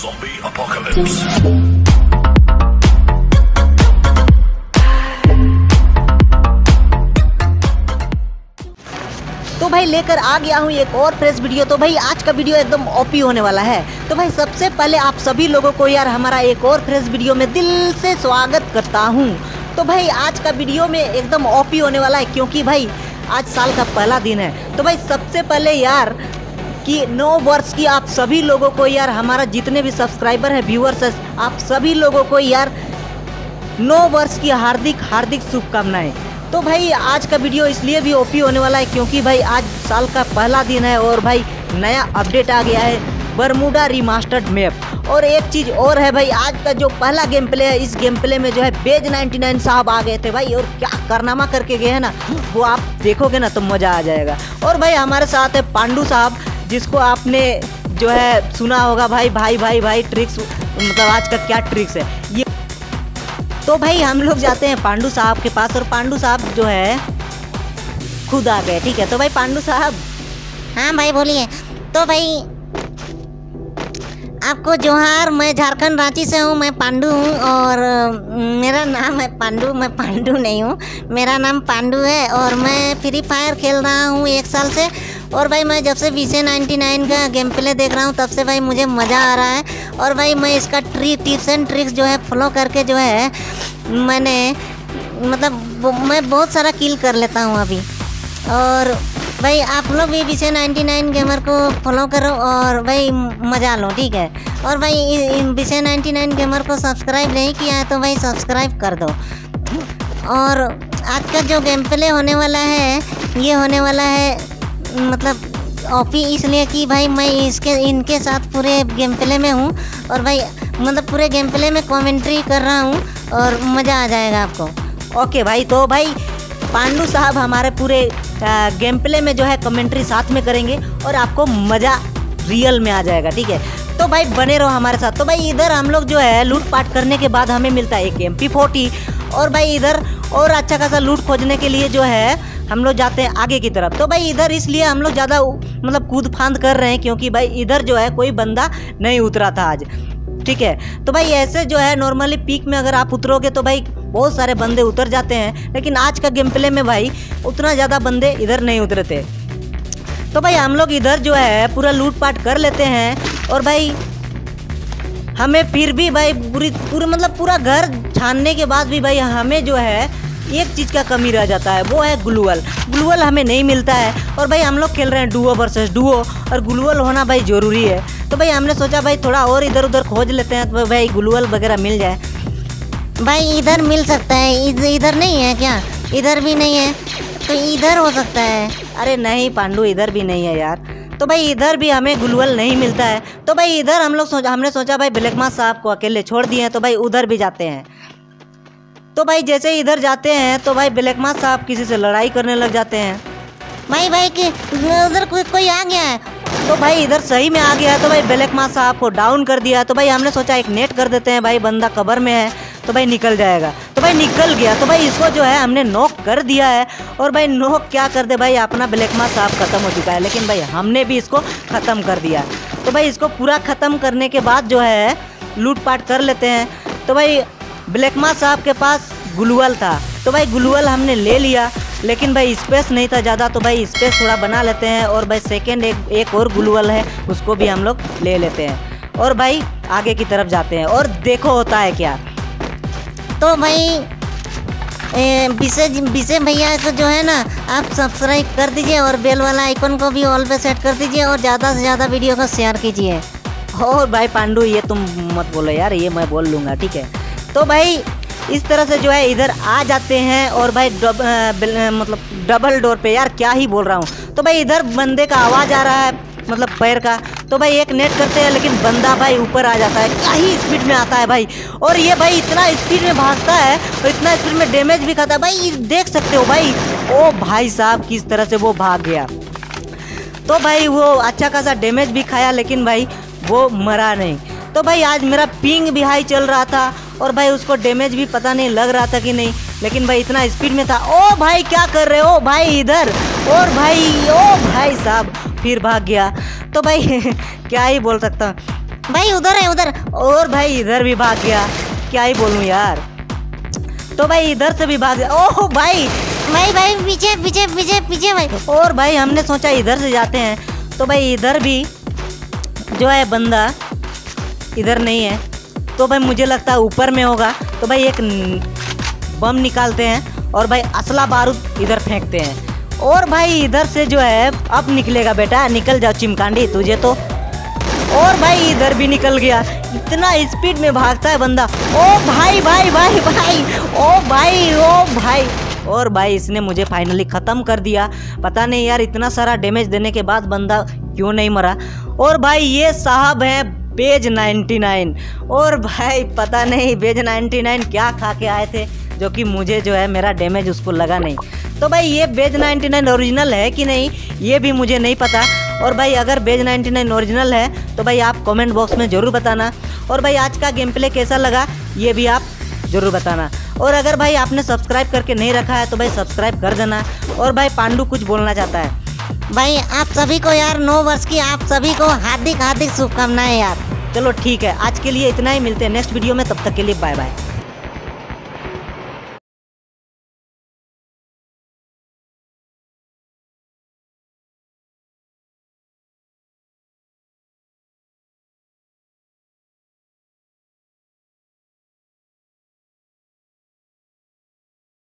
Zombie apocalypse. तो भाई, लेकर आ गया हूँ एक और फ्रेश वीडियो तो भाई, आज का वीडियो एकदम ओपी होने वाला है। तो भाई, सबसे पहले आप सभी लोगों को यार हमारा एक और फ्रेश वीडियो में दिल से स्वागत करता हूँ। तो भाई, आज का वीडियो में एकदम ओपी होने वाला है, क्योंकि भाई, आज साल का पहला दिन है। तो भाई, सबसे पहले यार कि नौ वर्ष की आप सभी लोगों को यार, हमारा जितने भी सब्सक्राइबर हैं व्यूअर्स है, आप सभी लोगों को यार, नौ वर्ष की हार्दिक हार्दिक शुभकामनाएँ। तो भाई, आज का वीडियो इसलिए भी ओपी होने वाला है क्योंकि भाई, आज साल का पहला दिन है और भाई, नया अपडेट आ गया है बरमूडा रिमास्टर्ड मैप और एक चीज़ और है भाई, आज का जो पहला गेम प्ले है, इस गेम प्ले में जो है बेज 99 साहब आ गए थे भाई, और क्या कारनामा करके गए हैं ना, वो आप देखोगे ना तो मज़ा आ जाएगा। और भाई, हमारे साथ है पांडू साहब जिसको आपने जो है सुना होगा भाई भाई भाई भाई ट्रिक्स मतलब आज का क्या ट्रिक्स है। ये तो भाई हम लोग जाते हैं पांडू साहब के पास और पांडू साहब जो है खुद आ गए, ठीक है? तो भाई पांडू साहब। हाँ भाई, बोलिए। तो भाई, आपको जोहार, मैं झारखंड रांची से हूँ, मैं पांडू हूँ और मेरा नाम है पांडू, मैं पांडू नहीं हूँ, मेरा नाम पांडू है और मैं फ्री फायर खेल रहा हूँ एक साल से और भाई मैं जब से वीसे नाइन्टी नाइन का गेम प्ले देख रहा हूँ, तब से भाई मुझे मज़ा आ रहा है। और भाई मैं इसका ट्री टिप्स एंड ट्रिक्स जो है फॉलो करके जो है, मैंने मतलब मैं बहुत सारा किल कर लेता हूँ अभी। और भाई आप लोग भी विषय 99 गेमर को फॉलो करो और भाई मज़ा लो, ठीक है? और भाई विषय 99 गेमर को सब्सक्राइब नहीं किया है तो भाई सब्सक्राइब कर दो। और आज का जो गेम प्ले होने वाला है, ये होने वाला है मतलब ओपी इसलिए कि भाई मैं इसके, इनके साथ पूरे गेम प्ले में हूँ और भाई मतलब पूरे गेम प्ले में कमेंट्री कर रहा हूँ और मज़ा आ जाएगा आपको। ओके भाई तो भाई, पांडू साहब हमारे पूरे गेम प्ले में जो है कमेंट्री साथ में करेंगे और आपको मज़ा रियल में आ जाएगा, ठीक है? तो भाई, बने रहो हमारे साथ। तो भाई, इधर हम लोग जो है लूट पाट करने के बाद हमें मिलता है एक एम पी फोर्टी और भाई, इधर और अच्छा खासा लूट खोजने के लिए जो है हम लोग जाते हैं आगे की तरफ़। तो भाई इधर इसलिए हम लोग ज़्यादा मतलब कूद फांद कर रहे हैं क्योंकि भाई इधर जो है कोई बंदा नहीं उतरा था आज। ठीक है? तो भाई ऐसे जो है नॉर्मली पीक में अगर आप उतरोगे तो भाई बहुत सारे बंदे उतर जाते हैं, लेकिन आज का गेम प्ले में भाई उतना ज़्यादा बंदे इधर नहीं उतरे थे तो भाई हम लोग इधर जो है पूरा लूट पाट कर लेते हैं और भाई हमें फिर भी भाई पूरी, पूरे मतलब पूरा घर छानने के बाद भी भाई हमें जो है एक चीज़ का कमी रह जाता है वो है ग्लूअल। ग्लूअल हमें नहीं मिलता है। और भाई हम लोग खेल रहे हैं डुओ वर्सेस डुओ और ग्लूअल होना भाई ज़रूरी है। तो भाई हमने सोचा भाई थोड़ा और इधर उधर खोज लेते हैं तो भाई ग्लूअल वगैरह मिल जाए। भाई इधर मिल सकता है इधर नहीं है क्या? इधर भी नहीं है तो इधर हो सकता है। अरे नहीं पांडू इधर भी नहीं है यार। तो भाई इधर भी हमें ग्लूअल नहीं मिलता है। तो भाई इधर हम लोग सोचा हमने सोचा भाई ब्लैक मास साहब को अकेले छोड़ दिए हैं तो भाई उधर भी जाते हैं। तो भाई जैसे ही इधर जाते हैं तो भाई ब्लैक मास साहब किसी से लड़ाई करने लग जाते हैं भाई भाई कि उधर कोई कोई आ गया है तो भाई इधर सही में आ गया है तो भाई ब्लैक मास साहब को डाउन कर दिया तो भाई हमने सोचा एक नेट कर देते हैं भाई बंदा कबर में है तो भाई निकल जाएगा तो भाई निकल गया तो भाई इसको जो है हमने नोक कर दिया है और भाई नोक क्या कर दे भाई अपना ब्लैक मास साहब खत्म हो चुका है लेकिन भाई हमने भी इसको ख़त्म कर दिया तो भाई इसको पूरा ख़त्म करने के बाद जो है लूट पाट कर लेते हैं तो भाई ब्लैक मास साहब के पास गुलवल था। तो भाई गुलवल हमने ले लिया लेकिन भाई स्पेस नहीं था ज़्यादा तो भाई स्पेस थोड़ा बना लेते हैं और भाई सेकेंड एक एक और गुलवल है उसको भी हम लोग ले लेते हैं। और भाई आगे की तरफ़ जाते हैं और देखो होता है क्या। तो भाई ए, विशे विशे भैया को जो है ना आप सब्सक्राइब कर दीजिए और बेल वाला आइकन को भी ऑल पे सेट कर दीजिए और ज़्यादा से ज़्यादा वीडियो को शेयर कीजिए। और भाई पांडू ये तुम मत बोलो यार ये मैं बोल लूँगा ठीक है? तो भाई इस तरह से जो है इधर आ जाते हैं और भाई डब, बिल- मतलब डबल डोर पे यार क्या ही बोल रहा हूँ। तो भाई इधर बंदे का आवाज़ आ रहा है मतलब पैर का। तो भाई एक नेट करते हैं लेकिन बंदा भाई ऊपर आ जाता है। क्या ही स्पीड में आता है भाई। और ये भाई इतना स्पीड में भागता है और इतना स्पीड में डैमेज भी खाता है। भाई देख सकते हो भाई। ओ भाई साहब किस तरह से वो भाग गया। तो भाई वो अच्छा खासा डैमेज भी खाया लेकिन भाई वो मरा नहीं। तो भाई आज मेरा पिंग भी हाई चल रहा था और भाई उसको डैमेज भी पता नहीं लग रहा था कि नहीं, लेकिन भाई इतना स्पीड में था। ओ भाई, क्या कर रहे हो? भाई इधर, और भाई, ओ भाई साहब, फिर भाग गया। तो भाई क्या ही बोल सकता। हूँ भाई उधर है, उधर, और भाई इधर भी भाग गया। क्या ही बोलूँ यार। तो भाई इधर से भी भाग गया। ओह भाई भाई भाई, पीछे पीछे पीछे पीछे भाई। और भाई हमने सोचा इधर से जाते हैं। तो भाई इधर भी जो है बंदा इधर नहीं है। तो भाई मुझे लगता है ऊपर में होगा। तो भाई एक बम निकालते हैं और भाई असला बारूद इधर फेंकते हैं। और भाई इधर से जो है, अब निकलेगा बेटा, निकल जाओ चिमकांडी, तुझे तो। और भाई इधर भी निकल गया। इतना स्पीड में भागता है बंदा। ओ भाई भाई भाई भाई, ओ भाई ओ भाई। और भाई इसने मुझे फाइनली ख़त्म कर दिया। पता नहीं यार, इतना सारा डैमेज देने के बाद बंदा क्यों नहीं मरा? और भाई ये साहब हैं बेज 99 और भाई, पता नहीं, बेज 99 क्या खा के आए थे, जो कि मुझे जो है मेरा डैमेज उसको लगा नहीं। तो भाई, ये बेज 99 ओरिजिनल है कि नहीं, ये भी मुझे नहीं पता। और भाई, अगर बेज 99 ओरिजिनल है तो भाई आप कमेंट बॉक्स में ज़रूर बताना। और भाई, आज का गेम प्ले कैसा लगा, ये भी आप ज़रूर बताना। और अगर भाई, आपने सब्सक्राइब करके नहीं रखा है तो भाई सब्सक्राइब कर देना। और भाई, पांडू कुछ बोलना चाहता है। भाई, आप सभी को यार, नौ वर्ष की आप सभी को हार्दिक हार्दिक शुभकामनाएँ यार। चलो ठीक है, आज के लिए इतना ही, मिलते हैं नेक्स्ट वीडियो में, तब तक के लिए बाय बाय